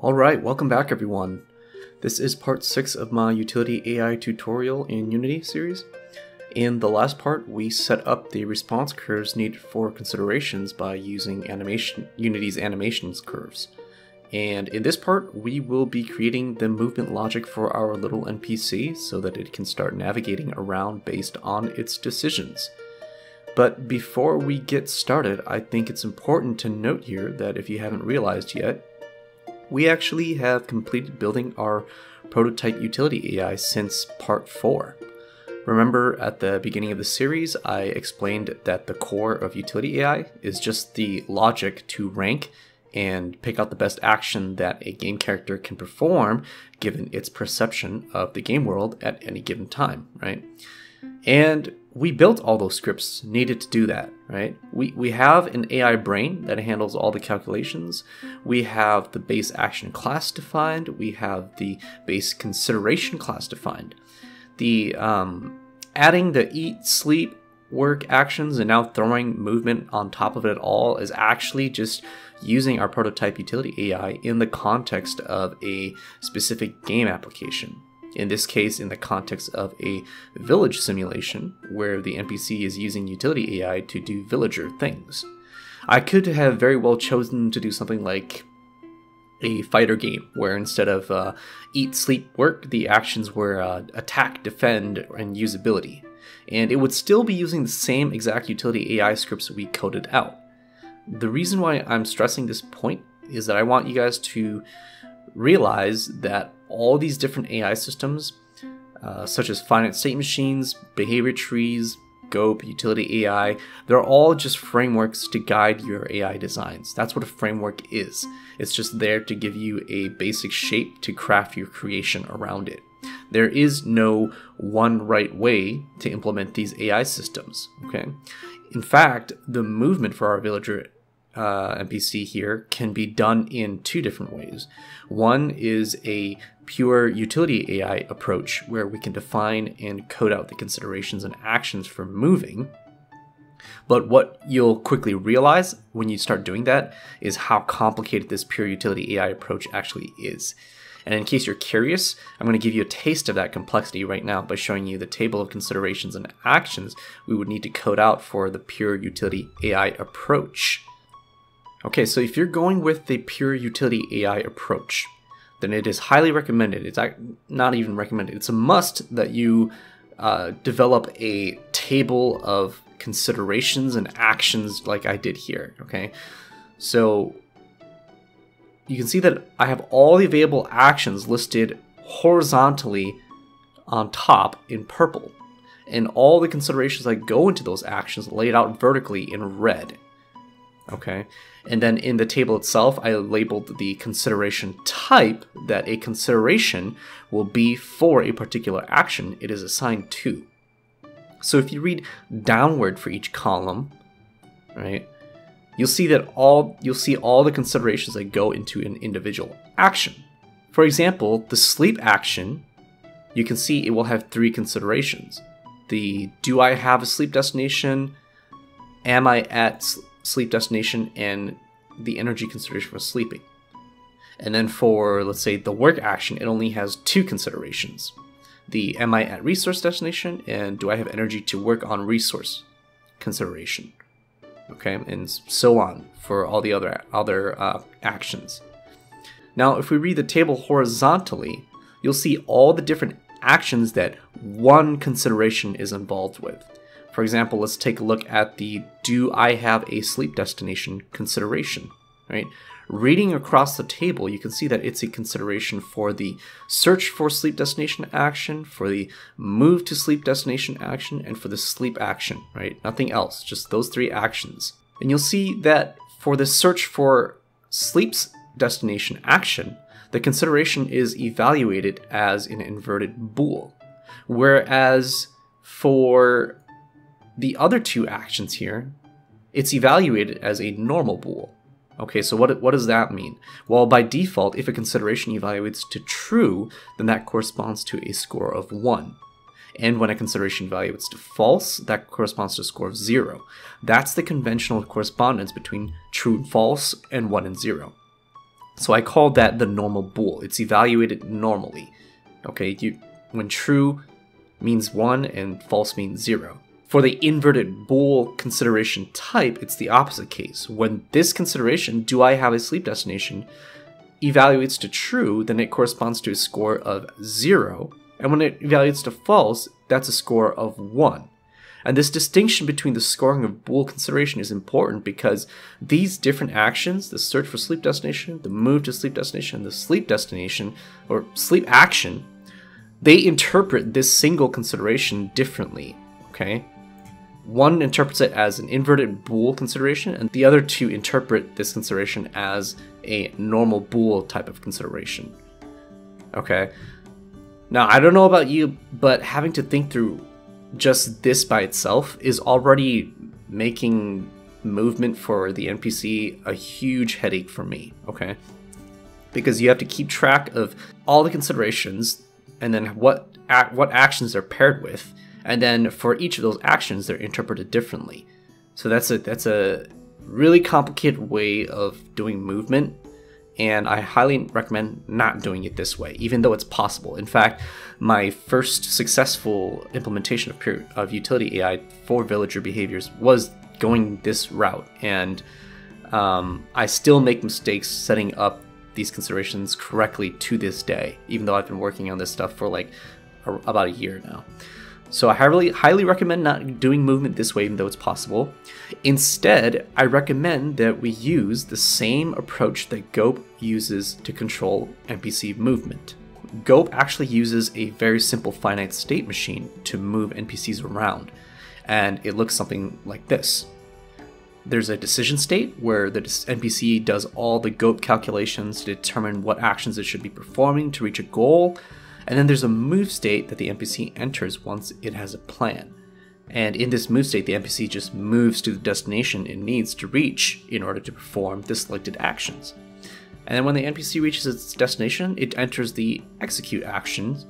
Alright, welcome back everyone. This is part 6 of my Utility AI tutorial in Unity series. In the last part, we set up the response curves needed for considerations by using animation Unity's animations curves. And in this part, we will be creating the movement logic for our little NPC so that it can start navigating around based on its decisions. But before we get started, I think it's important to note here that if you haven't realized yet, we actually have completed building our prototype utility AI since part 4. Remember at the beginning of the series, I explained that the core of utility AI is just the logic to rank and pick out the best action that a game character can perform given its perception of the game world at any given time, right? And we built all those scripts needed to do that, right? We, we have an AI brain that handles all the calculations. We have the base action class defined. We have the base consideration class defined. The um, adding the eat, sleep, work actions and now throwing movement on top of it all is actually just using our prototype utility AI in the context of a specific game application in this case in the context of a village simulation where the NPC is using utility AI to do villager things. I could have very well chosen to do something like a fighter game where instead of uh, eat, sleep, work, the actions were uh, attack, defend, and usability. And it would still be using the same exact utility AI scripts we coded out. The reason why I'm stressing this point is that I want you guys to realize that all these different AI systems, uh, such as finite state machines, behavior trees, GOAP, utility AI, they're all just frameworks to guide your AI designs. That's what a framework is. It's just there to give you a basic shape to craft your creation around it. There is no one right way to implement these AI systems, okay? In fact, the movement for our villager uh, NPC here can be done in two different ways. One is a pure utility AI approach where we can define and code out the considerations and actions for moving. But what you'll quickly realize when you start doing that is how complicated this pure utility AI approach actually is. And in case you're curious, I'm going to give you a taste of that complexity right now by showing you the table of considerations and actions we would need to code out for the pure utility AI approach. Okay, so if you're going with the pure utility AI approach, then it is highly recommended. It's not even recommended. It's a must that you uh, develop a table of considerations and actions like I did here. Okay, so you can see that I have all the available actions listed horizontally on top in purple, and all the considerations that go into those actions laid out vertically in red okay? And then in the table itself, I labeled the consideration type that a consideration will be for a particular action it is assigned to. So if you read downward for each column, right, you'll see that all you'll see all the considerations that go into an individual action. For example, the sleep action, you can see it will have three considerations. The do I have a sleep destination? Am I at sleep destination and the energy consideration for sleeping. And then for, let's say, the work action, it only has two considerations. The am I at resource destination and do I have energy to work on resource consideration. Okay, and so on for all the other other uh, actions. Now, if we read the table horizontally, you'll see all the different actions that one consideration is involved with. For example, let's take a look at the do I have a sleep destination consideration, right? Reading across the table, you can see that it's a consideration for the search for sleep destination action, for the move to sleep destination action, and for the sleep action, right? Nothing else, just those three actions. And you'll see that for the search for sleep's destination action, the consideration is evaluated as an inverted bool. Whereas for the other two actions here, it's evaluated as a normal bool. Okay, so what, what does that mean? Well, by default, if a consideration evaluates to true, then that corresponds to a score of 1. And when a consideration evaluates to false, that corresponds to a score of 0. That's the conventional correspondence between true and false and 1 and 0. So I call that the normal bool. It's evaluated normally. Okay, you when true means 1 and false means 0. For the inverted bool consideration type, it's the opposite case. When this consideration, do I have a sleep destination, evaluates to true, then it corresponds to a score of 0. And when it evaluates to false, that's a score of 1. And this distinction between the scoring of bool consideration is important because these different actions, the search for sleep destination, the move to sleep destination, the sleep destination, or sleep action, they interpret this single consideration differently, okay? One interprets it as an inverted bool consideration, and the other two interpret this consideration as a normal bool type of consideration. Okay? Now, I don't know about you, but having to think through just this by itself is already making movement for the NPC a huge headache for me, okay? Because you have to keep track of all the considerations and then what what actions they're paired with, and then for each of those actions they're interpreted differently. So that's a that's a really complicated way of doing movement and I highly recommend not doing it this way, even though it's possible. In fact, my first successful implementation of, pure, of utility AI for villager behaviors was going this route, and um, I still make mistakes setting up these considerations correctly to this day, even though I've been working on this stuff for like a, about a year now. So I highly, highly recommend not doing movement this way, even though it's possible. Instead, I recommend that we use the same approach that GOAP uses to control NPC movement. GOAP actually uses a very simple finite state machine to move NPCs around, and it looks something like this. There's a decision state where the NPC does all the GOAP calculations to determine what actions it should be performing to reach a goal, and then there's a move state that the NPC enters once it has a plan. And in this move state, the NPC just moves to the destination it needs to reach in order to perform the selected actions. And then when the NPC reaches its destination, it enters the execute actions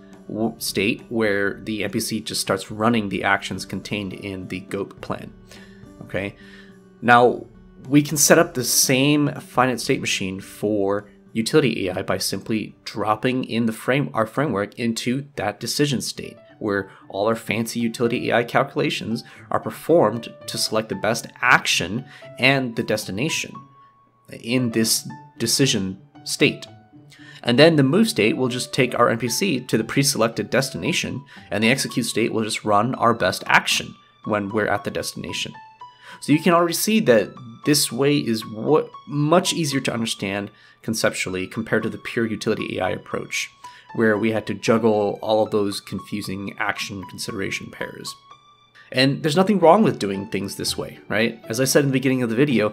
state where the NPC just starts running the actions contained in the GOAP plan. Okay, now we can set up the same finite state machine for utility AI by simply dropping in the frame our framework into that decision state where all our fancy utility AI calculations are performed to select the best action and the destination in this decision state. And then the move state will just take our NPC to the pre-selected destination, and the execute state will just run our best action when we're at the destination. So you can already see that this way is what much easier to understand conceptually compared to the pure utility AI approach, where we had to juggle all of those confusing action consideration pairs. And there's nothing wrong with doing things this way, right? As I said in the beginning of the video,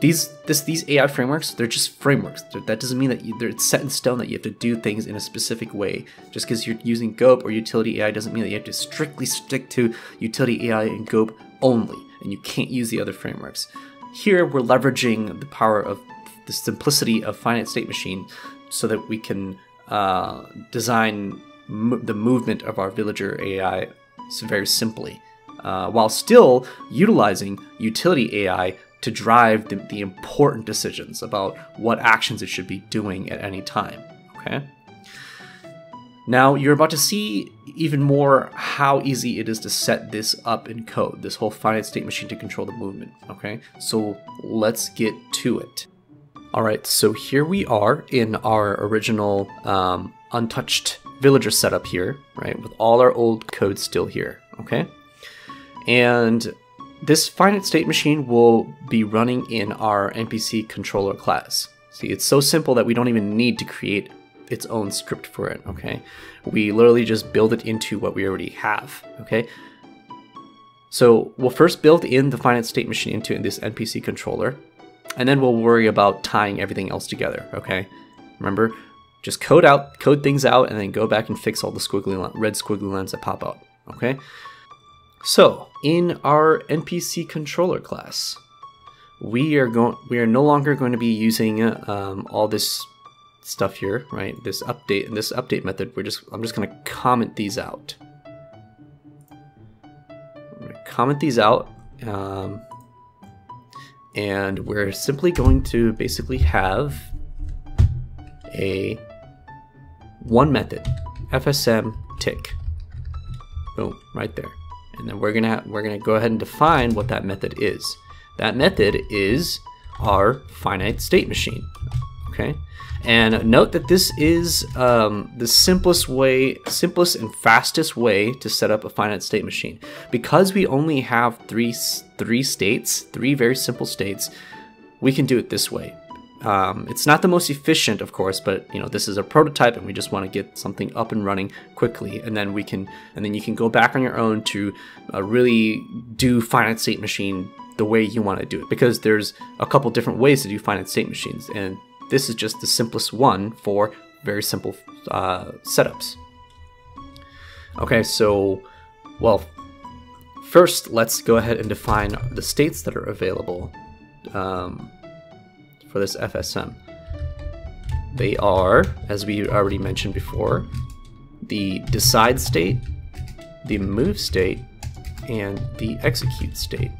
these this these AI frameworks, they're just frameworks. That doesn't mean that you, it's set in stone that you have to do things in a specific way. Just because you're using GOAP or utility AI doesn't mean that you have to strictly stick to utility AI and GOAP only, and you can't use the other frameworks. Here, we're leveraging the power of the simplicity of finite state machine so that we can uh, design the movement of our villager AI very simply, uh, while still utilizing utility AI to drive the, the important decisions about what actions it should be doing at any time. Okay. Now you're about to see even more how easy it is to set this up in code, this whole finite state machine to control the movement, okay? So let's get to it. All right, so here we are in our original um, untouched villager setup here, right, with all our old code still here, okay? And this finite state machine will be running in our NPC controller class. See, it's so simple that we don't even need to create its own script for it, okay? We literally just build it into what we already have, okay? So we'll first build in the finite state machine into this NPC controller, and then we'll worry about tying everything else together, okay? Remember, just code out, code things out, and then go back and fix all the squiggly red squiggly lines that pop out, okay? So, in our NPC controller class, we are going we are no longer going to be using um, all this stuff here, right? This update and this update method. We're just I'm just going to comment these out. comment these out. Um, and we're simply going to basically have a one method, FSM tick. Boom, right there. And then we're gonna we're gonna go ahead and define what that method is. That method is our finite state machine. Okay, and note that this is um, the simplest way, simplest and fastest way to set up a finite state machine. Because we only have three three states, three very simple states, we can do it this way. Um, it's not the most efficient, of course, but you know this is a prototype, and we just want to get something up and running quickly, and then we can, and then you can go back on your own to uh, really do finite state machine the way you want to do it, because there's a couple different ways to do finite state machines, and this is just the simplest one for very simple uh, setups. Okay, so, well, first let's go ahead and define the states that are available. Um, for this FSM. They are, as we already mentioned before, the decide state, the move state, and the execute state.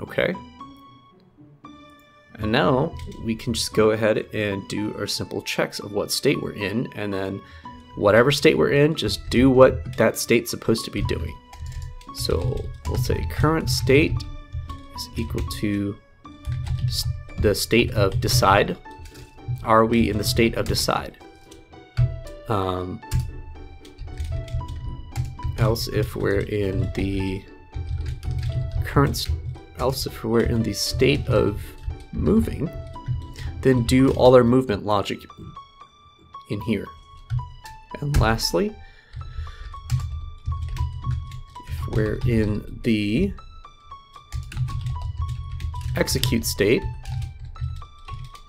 Okay. And now we can just go ahead and do our simple checks of what state we're in, and then whatever state we're in, just do what that state's supposed to be doing. So we'll say current state is equal to the state of decide? Are we in the state of decide? Um, else if we're in the current, else if we're in the state of moving, then do all our movement logic in here. And lastly, if we're in the execute state,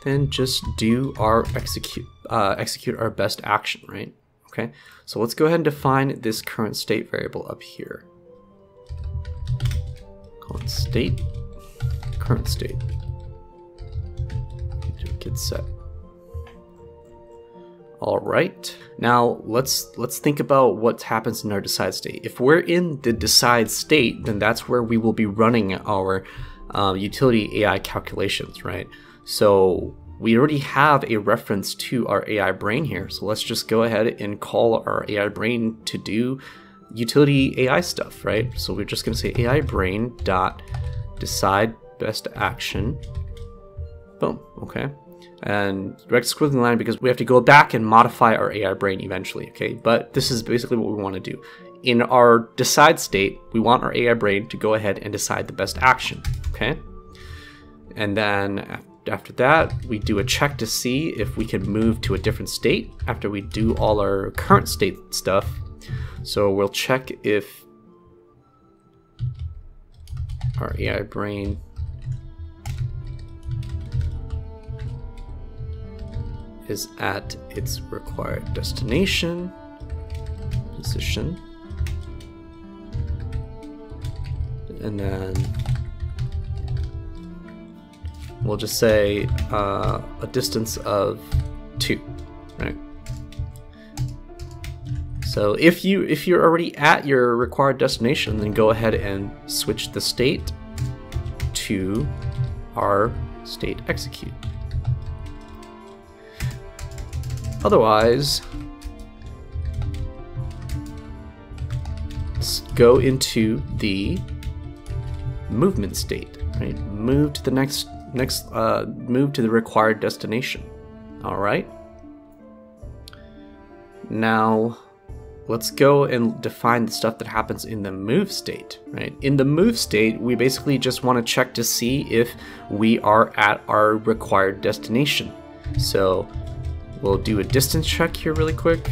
then just do our execute uh, execute our best action, right? Okay, so let's go ahead and define this current state variable up here. Call it state, current state. Get set. All right, now let's let's think about what happens in our decide state. If we're in the decide state, then that's where we will be running our uh, utility AI calculations, right? So we already have a reference to our AI brain here. So let's just go ahead and call our AI brain to do utility AI stuff, right? So we're just gonna say AI brain dot decide best action. Boom, okay. And direct squiggly line because we have to go back and modify our AI brain eventually, okay? But this is basically what we wanna do. In our decide state, we want our AI brain to go ahead and decide the best action, okay? And then after that, we do a check to see if we can move to a different state after we do all our current state stuff. So we'll check if our AI brain is at its required destination position. And then we'll just say uh, a distance of two, right? So if you if you're already at your required destination, then go ahead and switch the state to our state execute. Otherwise, let's go into the movement state, right? Move to the next next uh, move to the required destination. All right. Now, let's go and define the stuff that happens in the move state, right? In the move state, we basically just want to check to see if we are at our required destination. So we'll do a distance check here really quick.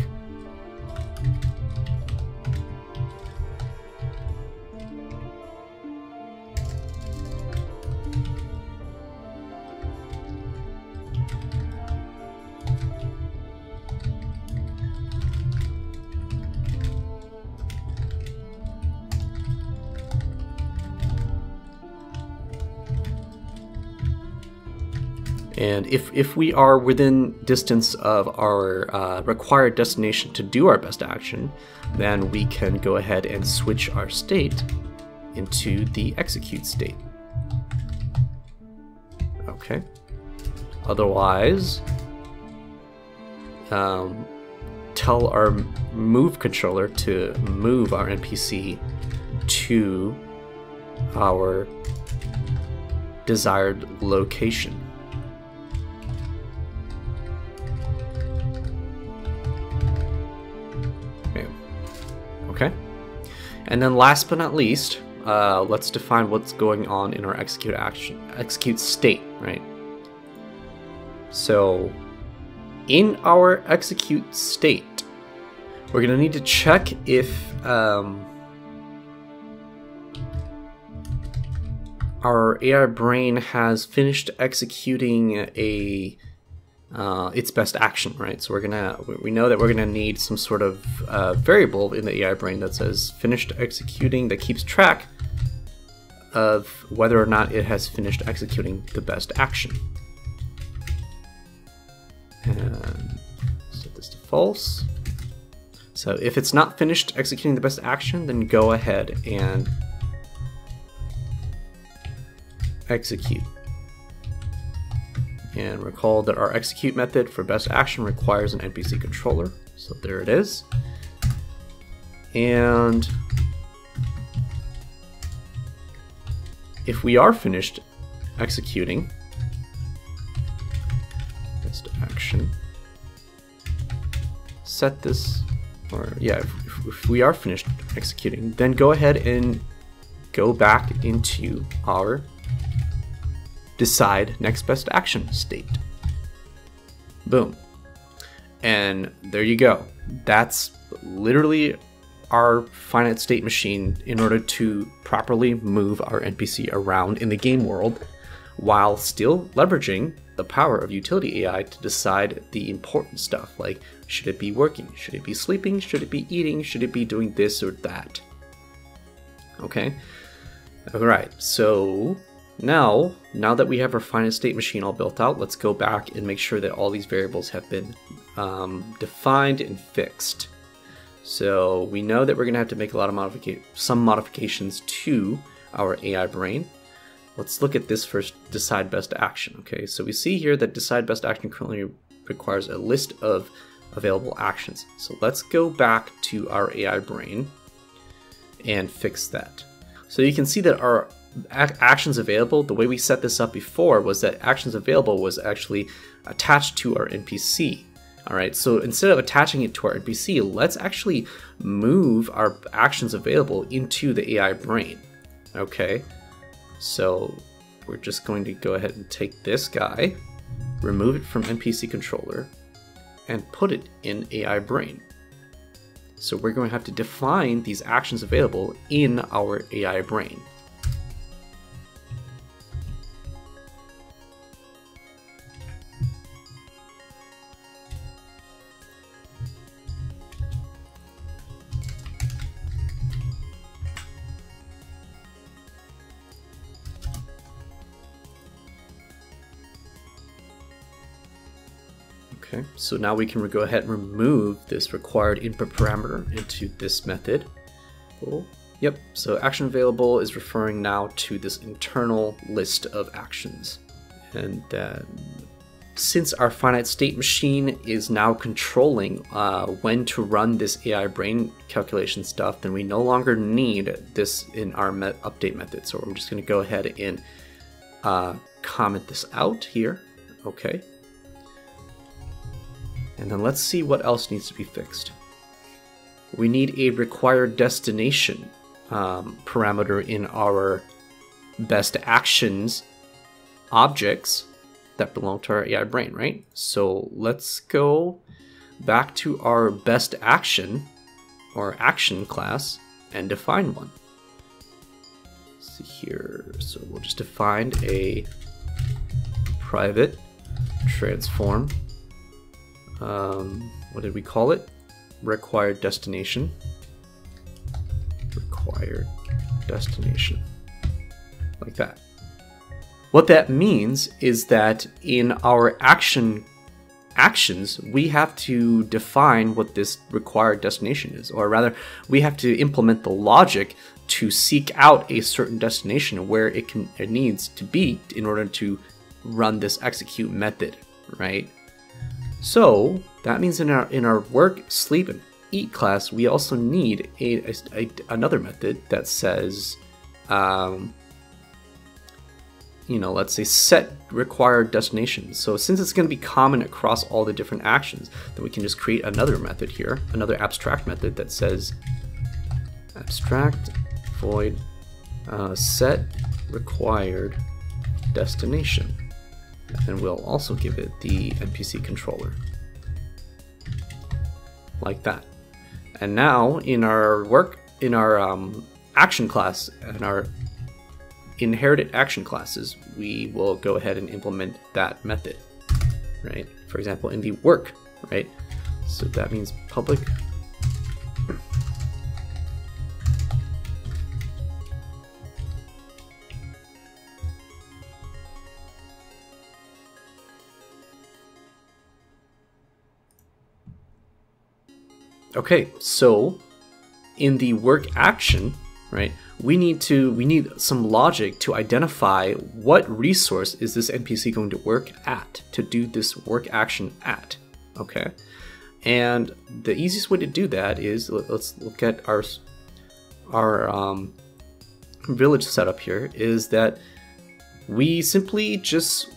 And if, if we are within distance of our uh, required destination to do our best action, then we can go ahead and switch our state into the execute state. Okay. Otherwise, um, tell our move controller to move our NPC to our desired location. And then last but not least, uh, let's define what's going on in our execute action, execute state, right? So in our execute state, we're gonna need to check if um, our AI brain has finished executing a uh, its best action, right? So we're gonna we know that we're gonna need some sort of uh, variable in the AI brain that says finished executing that keeps track of whether or not it has finished executing the best action. And set this to false. So if it's not finished executing the best action, then go ahead and execute. And recall that our execute method for best action requires an NPC controller. So there it is. And if we are finished executing best action, set this, or yeah, if, if we are finished executing, then go ahead and go back into our decide next best action state. Boom. And there you go. That's literally our finite state machine in order to properly move our NPC around in the game world while still leveraging the power of utility AI to decide the important stuff like should it be working, should it be sleeping, should it be eating, should it be doing this or that. Okay? Alright, so now, now that we have our finite state machine all built out, let's go back and make sure that all these variables have been um, defined and fixed. So we know that we're going to have to make a lot of some modifications to our AI brain. Let's look at this first, decide best action. Okay, so we see here that decide best action currently requires a list of available actions. So let's go back to our AI brain and fix that. So you can see that our actions available, the way we set this up before was that actions available was actually attached to our NPC. All right, so instead of attaching it to our NPC, let's actually move our actions available into the AI brain. Okay, so we're just going to go ahead and take this guy, remove it from NPC controller, and put it in AI brain. So we're going to have to define these actions available in our AI brain. So now we can go ahead and remove this required input parameter into this method. Cool. Yep, so action available is referring now to this internal list of actions. And then since our finite state machine is now controlling uh, when to run this AI brain calculation stuff, then we no longer need this in our met update method. So I'm just going to go ahead and uh, comment this out here. Okay, and then let's see what else needs to be fixed. We need a required destination um, parameter in our best actions objects that belong to our AI brain, right? So let's go back to our best action or action class and define one. Let's see here, so we'll just define a private transform um, what did we call it? Required destination. Required destination. Like that. What that means is that in our action actions, we have to define what this required destination is, or rather, we have to implement the logic to seek out a certain destination where it can it needs to be in order to run this execute method, right? So that means in our in our work, sleep, and eat class, we also need a, a, a another method that says, um, you know, let's say set required destination. So since it's going to be common across all the different actions, then we can just create another method here, another abstract method that says abstract void uh, set required destination. And we'll also give it the NPC controller. Like that. And now in our work, in our um, action class, in our inherited action classes, we will go ahead and implement that method, right? For example, in the work, right? So that means public Okay, so in the work action, right, we need to we need some logic to identify what resource is this NPC going to work at to do this work action at. Okay, and the easiest way to do that is let's look at our our um, village setup here. Is that we simply just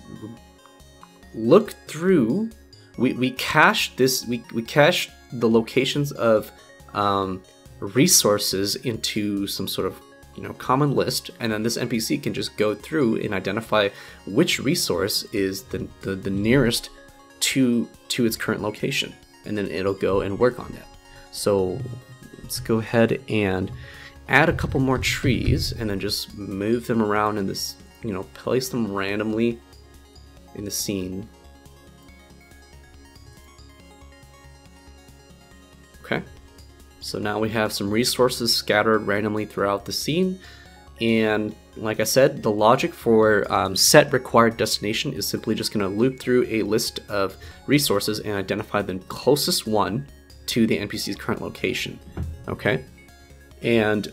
look through we, we cache this we, we cache the locations of um, resources into some sort of you know common list and then this npc can just go through and identify which resource is the, the, the nearest to to its current location and then it'll go and work on that. So let's go ahead and add a couple more trees and then just move them around in this you know place them randomly in the scene so now we have some resources scattered randomly throughout the scene. And like I said, the logic for um, set required destination is simply just going to loop through a list of resources and identify the closest one to the NPC's current location. Okay, and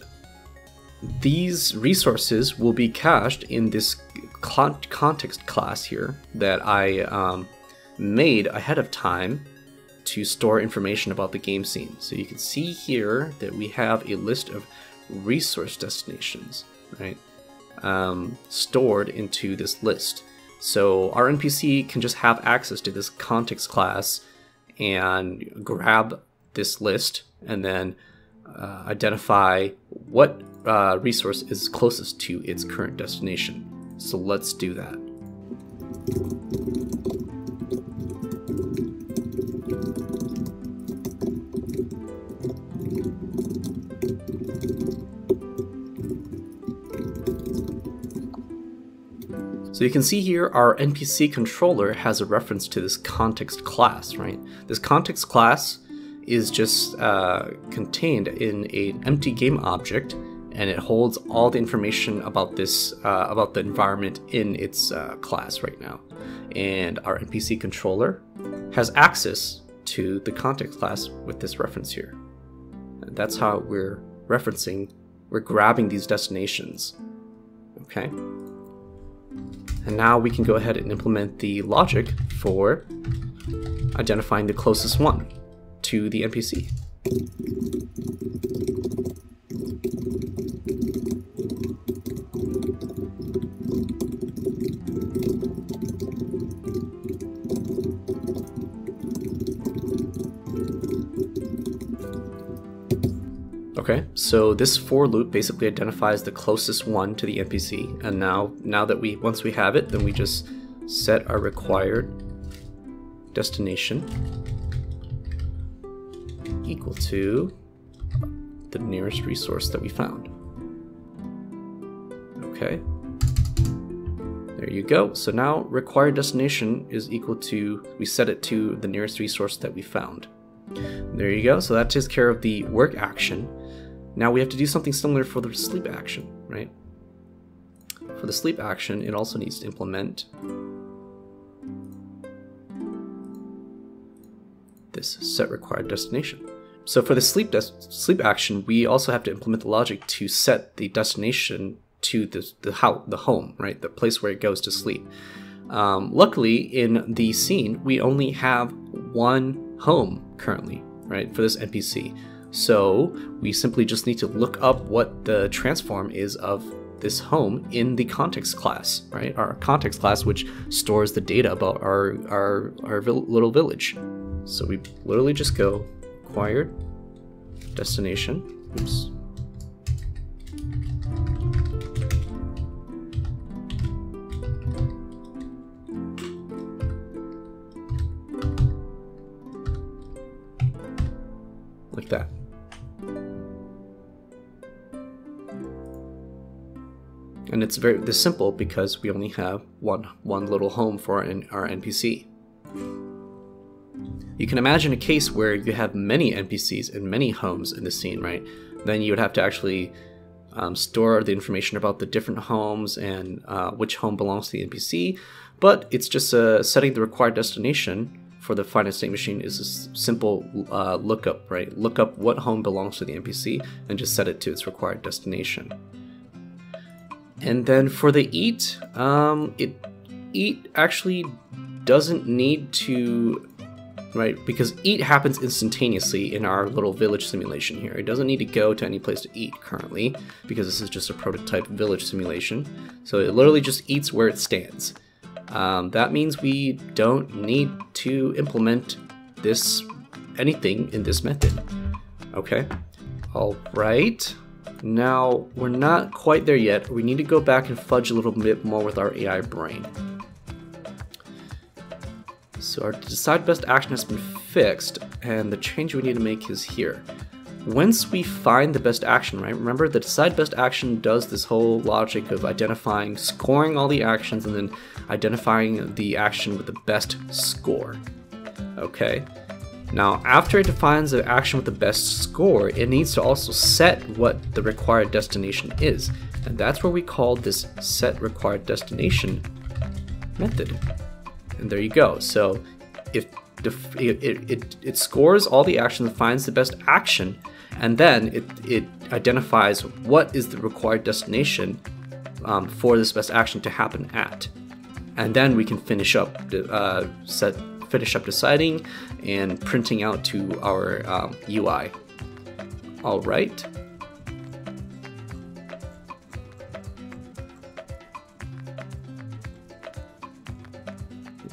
these resources will be cached in this con context class here that I um, made ahead of time to store information about the game scene. So you can see here that we have a list of resource destinations, right, um, stored into this list. So our NPC can just have access to this context class and grab this list and then uh, identify what uh, resource is closest to its current destination. So let's do that. So you can see here our NPC controller has a reference to this context class, right? This context class is just uh, contained in an empty game object and it holds all the information about this uh, about the environment in its uh, class right now. And our npc controller has access to the context class with this reference here. And that's how we're referencing we're grabbing these destinations okay and now we can go ahead and implement the logic for identifying the closest one to the NPC. Okay, so this for loop basically identifies the closest one to the NPC, and now now that we once we have it, then we just set our required destination equal to the nearest resource that we found. Okay. There you go. So now required destination is equal to, we set it to the nearest resource that we found. There you go. So that takes care of the work action. Now we have to do something similar for the sleep action, right? For the sleep action, it also needs to implement this set required destination. So for the sleep sleep action, we also have to implement the logic to set the destination to the the, how, the home, right? The place where it goes to sleep. Um, luckily, in the scene, we only have one home currently, right, for this NPC. So we simply just need to look up what the transform is of this home in the context class, right? Our context class, which stores the data about our our our little village. So we literally just go required destination. Oops. Like that. And it's very this simple because we only have one one little home for our, our NPC. You can imagine a case where you have many NPCs and many homes in the scene, right? Then you would have to actually um, store the information about the different homes and uh, which home belongs to the NPC. But it's just uh, setting the required destination for the finite state machine is a simple uh, lookup, right? Look up what home belongs to the NPC and just set it to its required destination. And then for the eat, um, it eat actually doesn't need to right? Because eat happens instantaneously in our little village simulation here. It doesn't need to go to any place to eat currently, because this is just a prototype village simulation. So it literally just eats where it stands. Um, that means we don't need to implement this anything in this method. Okay, all right. Now, we're not quite there yet. We need to go back and fudge a little bit more with our AI brain. So our decide best action has been fixed, and the change we need to make is here. Once we find the best action, right, remember the decide best action does this whole logic of identifying, scoring all the actions, and then identifying the action with the best score. Okay? Now, after it defines the action with the best score, it needs to also set what the required destination is. And that's where we call this set required destination method. And there you go. So if it, it, it, scores all the actions finds the best action, and then it, it identifies what is the required destination um, for this best action to happen at. And then we can finish up, uh, set, finish up deciding and printing out to our um, UI. All right.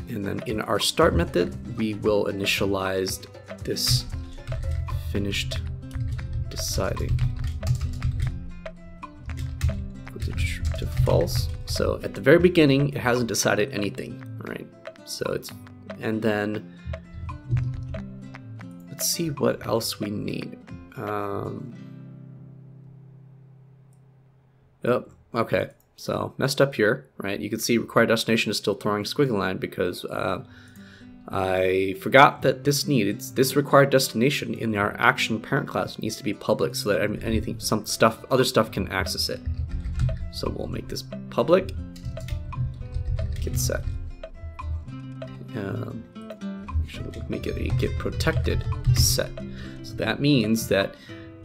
And then in our start method, we will initialize this finished deciding. To false. So at the very beginning, it hasn't decided anything, right? So it's, and then let's see what else we need. Um, oh, okay. So messed up here, right? You can see required destination is still throwing squiggly line because uh, I forgot that this needed this required destination in our action parent class needs to be public so that anything, some stuff, other stuff can access it. So we'll make this public. Get set. Um, we'll make it a get protected set. So that means that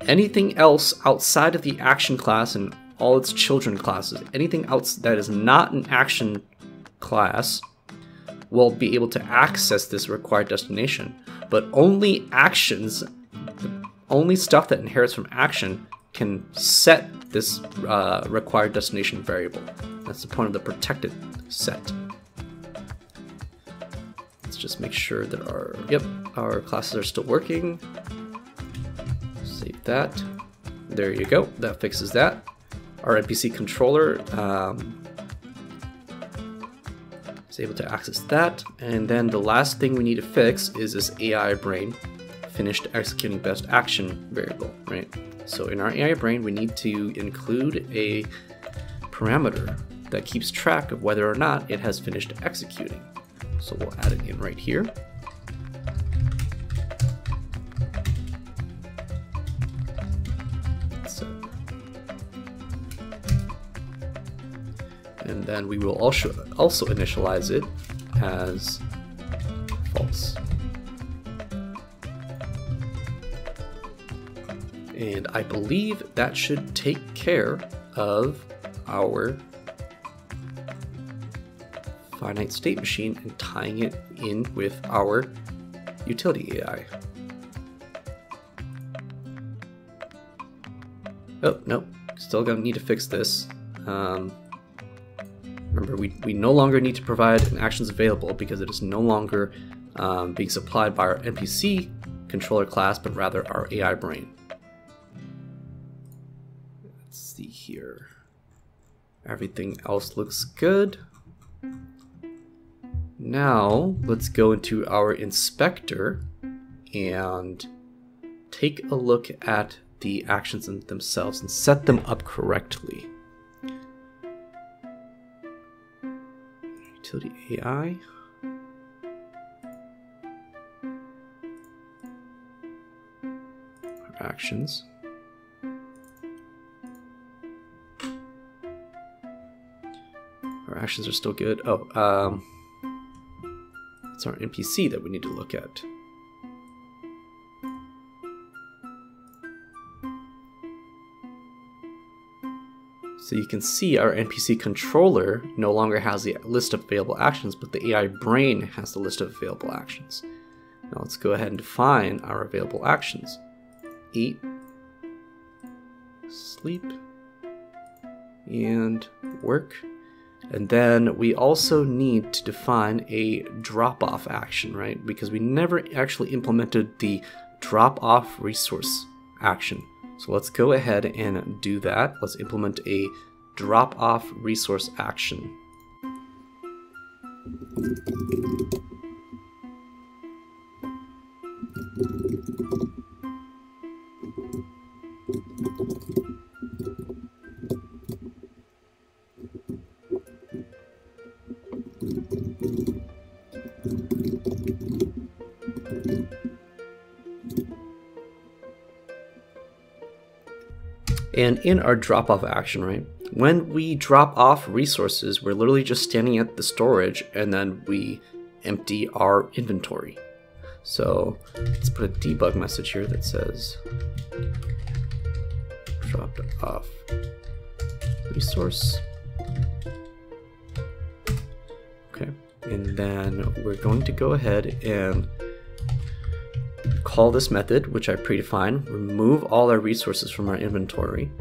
anything else outside of the action class and all its children classes. Anything else that is not an action class will be able to access this required destination, but only actions, only stuff that inherits from action can set this uh, required destination variable. That's the point of the protected set. Just make sure that our, yep, our classes are still working. Save that. There you go, that fixes that our NPC controller um, is able to access that. And then the last thing we need to fix is this AI brain finished executing best action variable, right? So in our AI brain, we need to include a parameter that keeps track of whether or not it has finished executing. So we'll add it in right here. and then we will also, also initialize it as false. And I believe that should take care of our finite state machine and tying it in with our utility AI. Oh, no, still gonna need to fix this. Um, remember, we, we no longer need to provide an actions available because it is no longer um, being supplied by our NPC controller class, but rather our AI brain. Let's see here. Everything else looks good. Now, let's go into our inspector and take a look at the actions themselves and set them up correctly. Utility AI. Our Actions. Our actions are still good. Oh, um, it's our NPC that we need to look at. So you can see our NPC controller no longer has the list of available actions, but the AI brain has the list of available actions. Now let's go ahead and define our available actions. Eat, sleep, and work. And then we also need to define a drop off action, right? Because we never actually implemented the drop off resource action. So let's go ahead and do that. Let's implement a drop off resource action. And in our drop off action, right, when we drop off resources, we're literally just standing at the storage and then we empty our inventory. So let's put a debug message here that says dropped off resource. Okay, and then we're going to go ahead and call this method, which I predefined, remove all our resources from our inventory.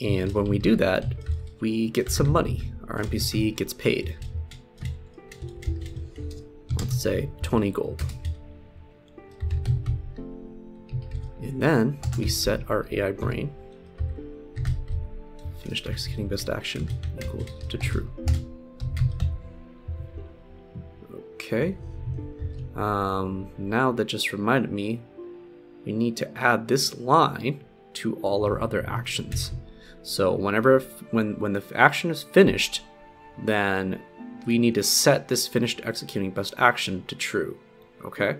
And when we do that, we get some money. Our NPC gets paid. Let's say 20 gold. And then we set our AI brain. Finished executing best action equals to true. Okay. Um, now that just reminded me, we need to add this line to all our other actions. So whenever when when the action is finished, then we need to set this finished executing best action to true. Okay.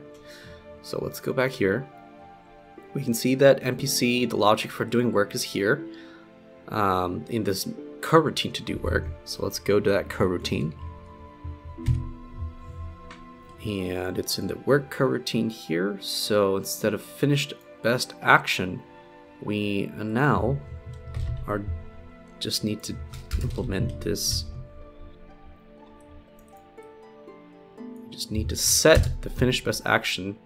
So let's go back here. We can see that NPC, the logic for doing work is here um, in this coroutine to do work. So let's go to that coroutine and it's in the work coroutine here. So instead of finished best action, we now are just need to implement this. Just need to set the finished best action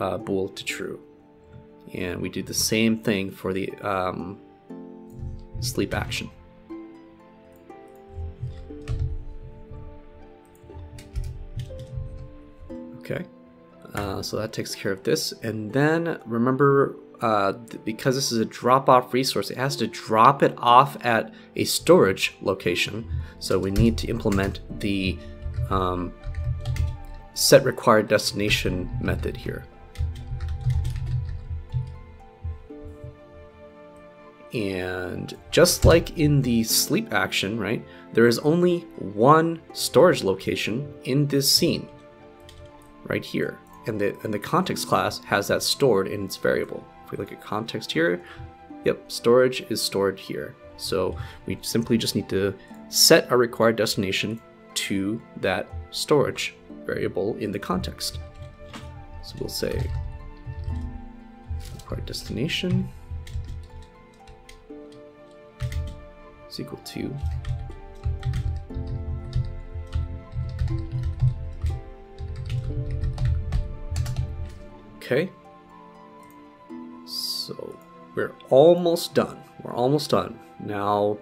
uh, bool to true, and we do the same thing for the um, sleep action. Okay, uh, so that takes care of this. And then remember, uh, th because this is a drop off resource, it has to drop it off at a storage location. So we need to implement the um, set required destination method here. And just like in the sleep action, right, there is only one storage location in this scene right here. And the, and the context class has that stored in its variable. If we look at context here, yep, storage is stored here. So we simply just need to set our required destination to that storage variable in the context. So we'll say required destination is equal to Okay. So we're almost done. We're almost done. Now,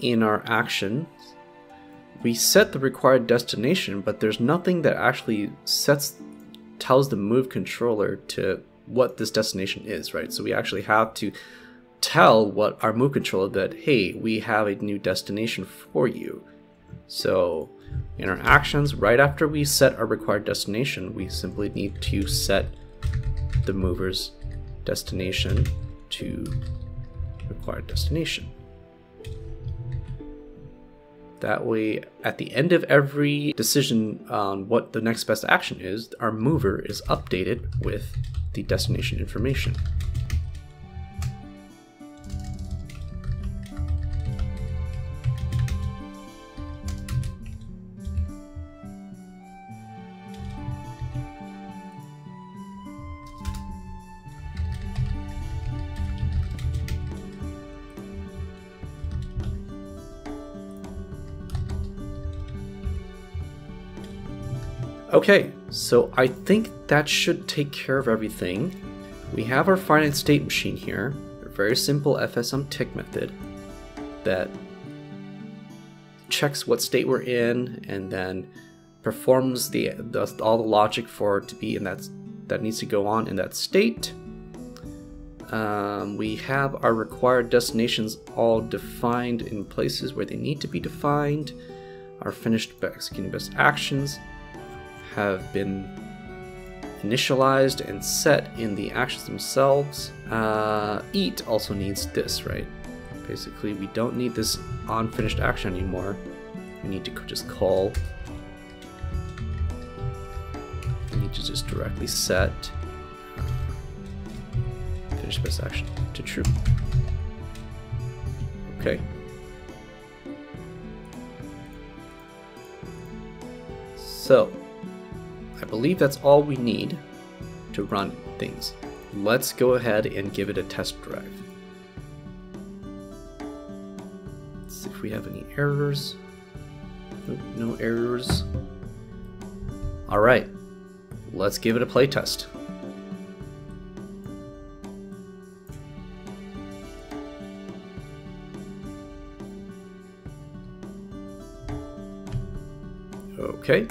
in our actions, we set the required destination, but there's nothing that actually sets tells the move controller to what this destination is, right? So we actually have to tell what our move controller that hey, we have a new destination for you. So in our actions, right after we set our required destination, we simply need to set the mover's destination to required destination. That way, at the end of every decision on what the next best action is, our mover is updated with the destination information. Okay, so I think that should take care of everything. We have our finite state machine here, a very simple FSM tick method that checks what state we're in and then performs the, the all the logic for it to be in that that needs to go on in that state. Um, we have our required destinations all defined in places where they need to be defined. Our finished executing best actions have been initialized and set in the actions themselves. Uh, eat also needs this, right? Basically, we don't need this unfinished action anymore. We need to just call. We need to just directly set finish best action to true. Okay. So, I believe that's all we need to run things. Let's go ahead and give it a test drive. Let's see if we have any errors. Nope, no errors. Alright, let's give it a playtest. Okay,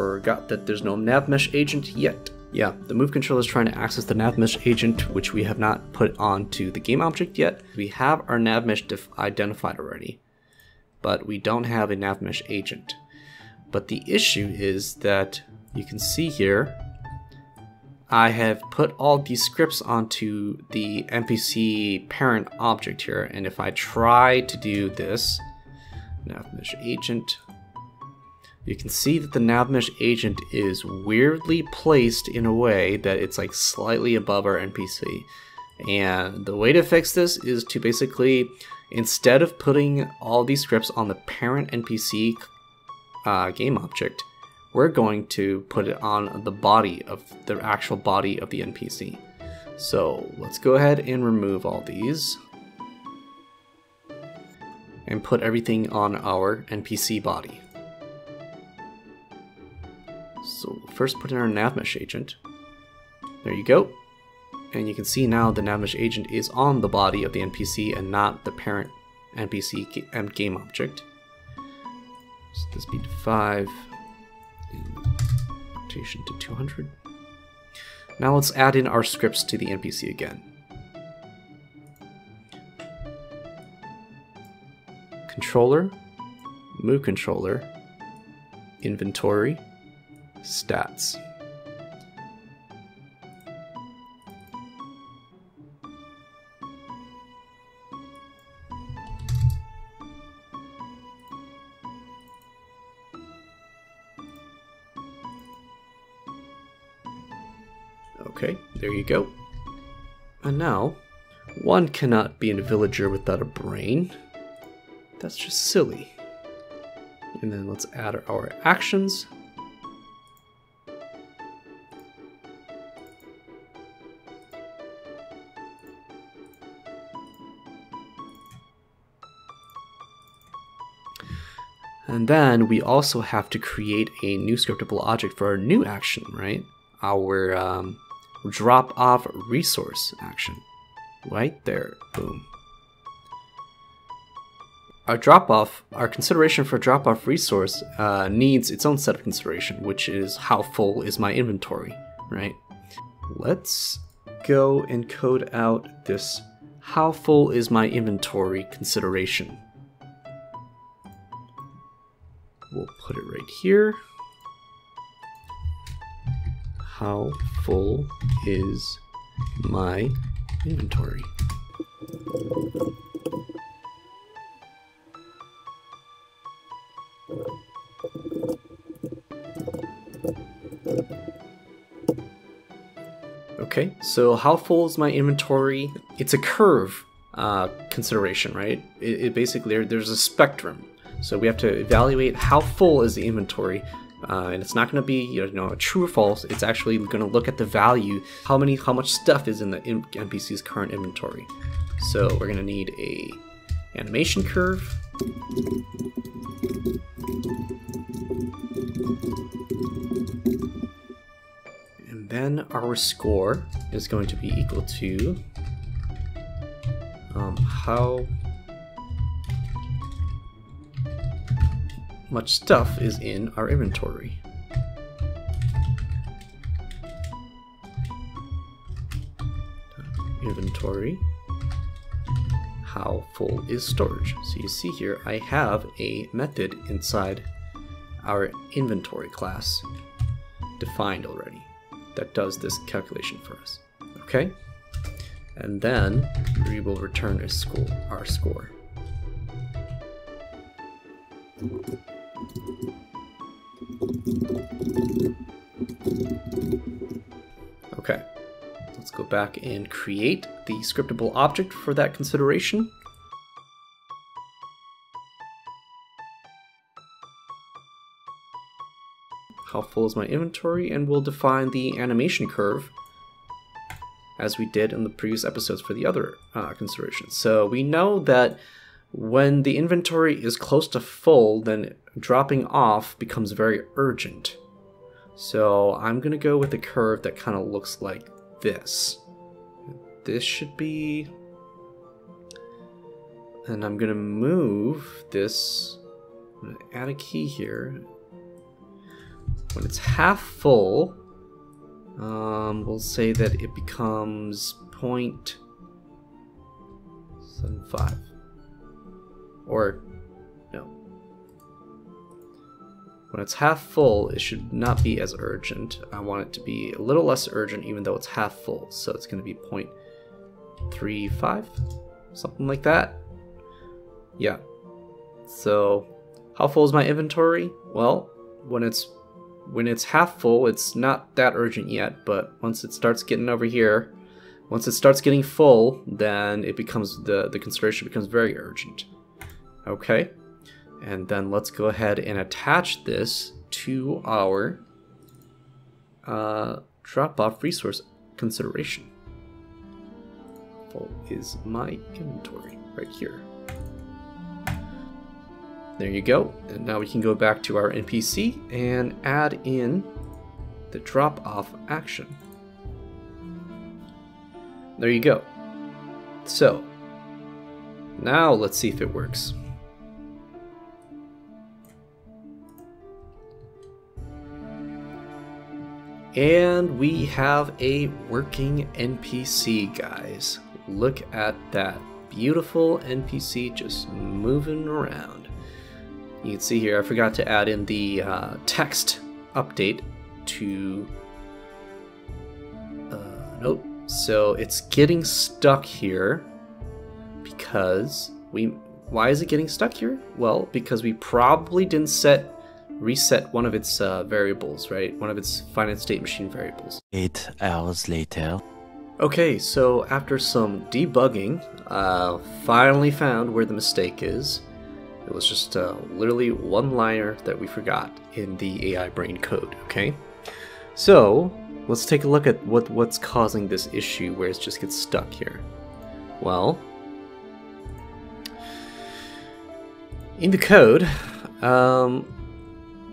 forgot that there's no navmesh agent yet. Yeah, the move controller is trying to access the navmesh agent, which we have not put onto the game object yet. We have our navmesh identified already, but we don't have a navmesh agent. But the issue is that you can see here, I have put all these scripts onto the NPC parent object here, and if I try to do this, navmesh agent, you can see that the navmesh agent is weirdly placed in a way that it's like slightly above our NPC. And the way to fix this is to basically, instead of putting all these scripts on the parent NPC uh, game object, we're going to put it on the body of the actual body of the NPC. So let's go ahead and remove all these and put everything on our NPC body. First put in our navmesh agent. There you go. And you can see now the navmesh agent is on the body of the NPC and not the parent NPC and game object. So this be 5 rotation to 200. Now let's add in our scripts to the NPC again. Controller, move controller, inventory, Stats. Okay, there you go. And now, one cannot be a villager without a brain. That's just silly. And then let's add our actions. And then we also have to create a new scriptable object for our new action, right? Our um, drop off resource action. Right there. Boom. Our drop off, our consideration for drop off resource uh, needs its own set of consideration, which is how full is my inventory, right? Let's go and code out this how full is my inventory consideration. We'll put it right here. How full is my inventory? Okay, so how full is my inventory? It's a curve uh, consideration, right? It, it basically, there's a spectrum. So we have to evaluate how full is the inventory. Uh, and it's not going to be you know true or false. It's actually going to look at the value, how many, how much stuff is in the NPC's current inventory. So we're going to need a animation curve. And then our score is going to be equal to um, how much stuff is in our inventory. Inventory. How full is storage? So you see here, I have a method inside our inventory class defined already that does this calculation for us. Okay? And then we will return a score, our score. Okay, let's go back and create the scriptable object for that consideration. how full is my inventory, and we'll define the animation curve as we did in the previous episodes for the other uh, considerations. So we know that when the inventory is close to full, then dropping off becomes very urgent. So I'm going to go with a curve that kind of looks like this. This should be... And I'm going to move this... I'm going to add a key here when it's half full, um, we'll say that it becomes 0.75. Or, no. When it's half full, it should not be as urgent. I want it to be a little less urgent even though it's half full. So it's going to be 0.35, something like that. Yeah. So, how full is my inventory? Well, when it's when it's half full, it's not that urgent yet, but once it starts getting over here, once it starts getting full, then it becomes the, the consideration becomes very urgent. Okay, and then let's go ahead and attach this to our uh, drop-off resource consideration. Full is my inventory right here. There you go. And now we can go back to our NPC and add in the drop off action. There you go. So, now let's see if it works. And we have a working NPC, guys. Look at that. Beautiful NPC just moving around. You can see here, I forgot to add in the uh, text update to... Uh, nope. So it's getting stuck here because we... Why is it getting stuck here? Well, because we probably didn't set reset one of its uh, variables, right? One of its finite state machine variables. Eight hours later. Okay, so after some debugging, uh, finally found where the mistake is. It was just uh, literally one liner that we forgot in the AI brain code, okay? So, let's take a look at what, what's causing this issue where it just gets stuck here. Well, in the code, um,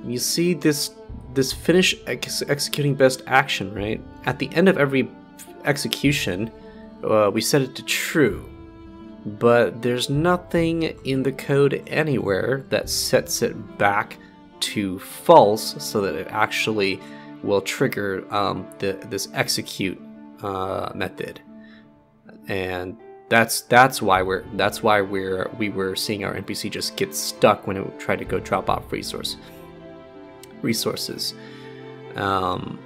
you see this this finish ex executing best action, right? At the end of every execution, uh, we set it to true, but there's nothing in the code anywhere that sets it back to false so that it actually will trigger um, the, this execute uh, method, and that's that's why we're that's why we're we were seeing our NPC just get stuck when it tried to go drop off resource resources. Um,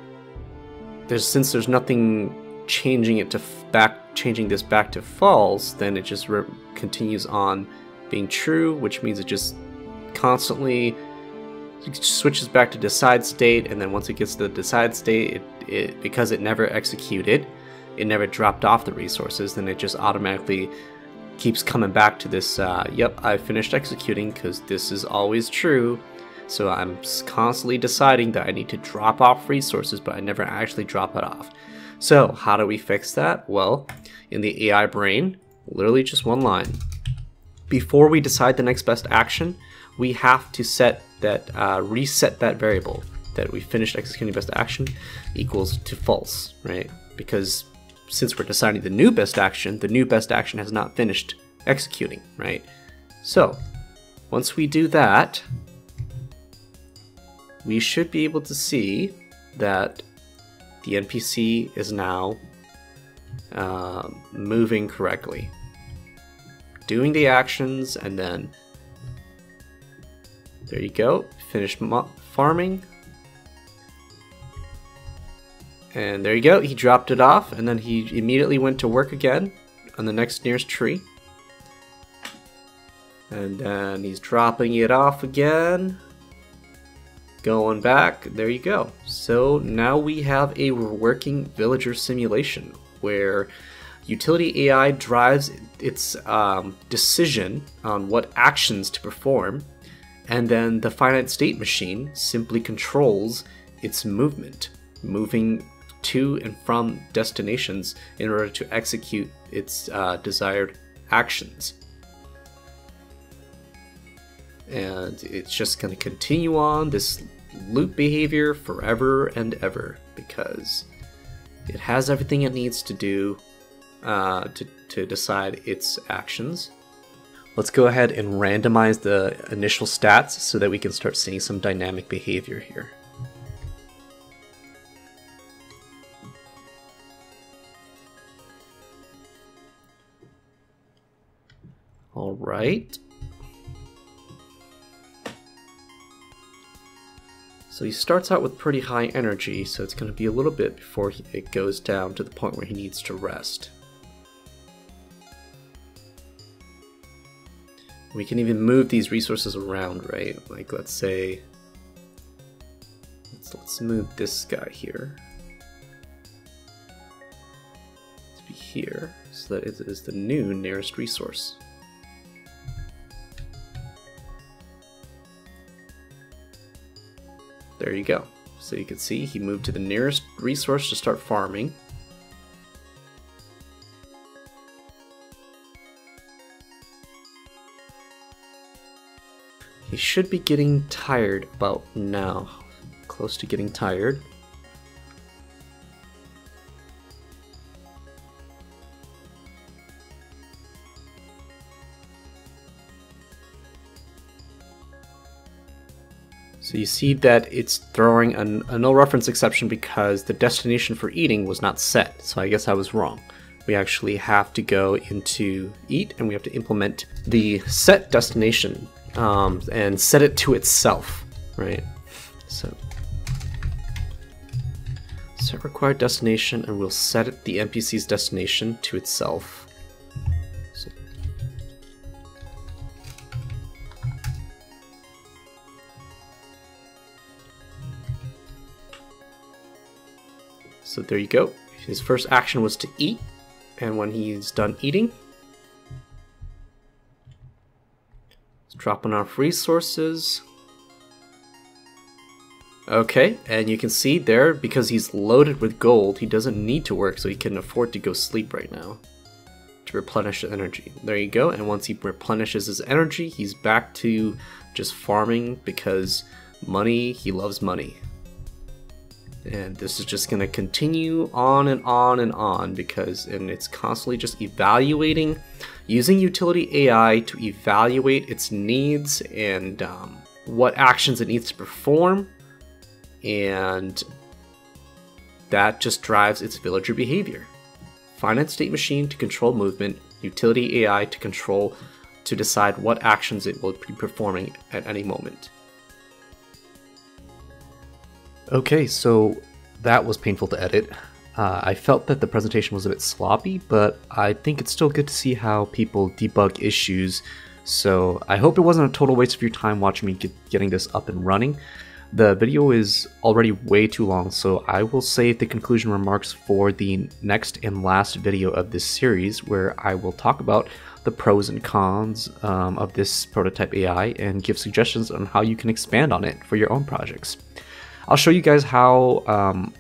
there's since there's nothing changing it to back changing this back to false, then it just continues on being true, which means it just constantly switches back to decide state, and then once it gets to the decide state, it, it because it never executed, it never dropped off the resources, then it just automatically keeps coming back to this. Uh, yep, I finished executing because this is always true. So I'm constantly deciding that I need to drop off resources, but I never actually drop it off. So how do we fix that? Well, in the AI brain, literally just one line. Before we decide the next best action, we have to set that, uh, reset that variable that we finished executing best action equals to false, right? Because since we're deciding the new best action, the new best action has not finished executing, right? So once we do that, we should be able to see that the NPC is now uh, moving correctly. Doing the actions and then there you go, finish farming. And there you go, he dropped it off and then he immediately went to work again on the next nearest tree. And then he's dropping it off again. Going back, there you go. So now we have a working villager simulation where utility AI drives its um, decision on what actions to perform, and then the finite state machine simply controls its movement, moving to and from destinations in order to execute its uh, desired actions and it's just going to continue on this loop behavior forever and ever because it has everything it needs to do uh, to, to decide its actions. Let's go ahead and randomize the initial stats so that we can start seeing some dynamic behavior here. All right. So he starts out with pretty high energy, so it's going to be a little bit before it goes down to the point where he needs to rest. We can even move these resources around, right? Like, let's say, let's, let's move this guy here. To be here, so that it is the new nearest resource. There you go. So you can see he moved to the nearest resource to start farming. He should be getting tired about now. Close to getting tired. You see that it's throwing an, a null reference exception because the destination for eating was not set. So I guess I was wrong. We actually have to go into eat and we have to implement the set destination um, and set it to itself, right? So set required destination and we'll set the NPC's destination to itself. So there you go. His first action was to eat, and when he's done eating, dropping off resources. Okay, and you can see there, because he's loaded with gold, he doesn't need to work, so he can afford to go sleep right now. to replenish the energy. There you go. And once he replenishes his energy, he's back to just farming because money, he loves money. And this is just going to continue on and on and on because and it's constantly just evaluating, using utility AI to evaluate its needs and um, what actions it needs to perform. And that just drives its villager behavior. Finite state machine to control movement, utility AI to control to decide what actions it will be performing at any moment. Okay, so that was painful to edit. Uh, I felt that the presentation was a bit sloppy, but I think it's still good to see how people debug issues. So I hope it wasn't a total waste of your time watching me get, getting this up and running. The video is already way too long, so I will save the conclusion remarks for the next and last video of this series, where I will talk about the pros and cons um, of this prototype AI and give suggestions on how you can expand on it for your own projects. I'll show you guys how um,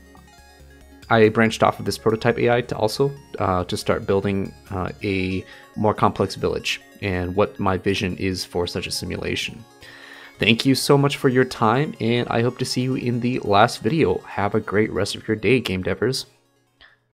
I branched off of this prototype AI to also uh, to start building uh, a more complex village and what my vision is for such a simulation. Thank you so much for your time, and I hope to see you in the last video. Have a great rest of your day, game devers.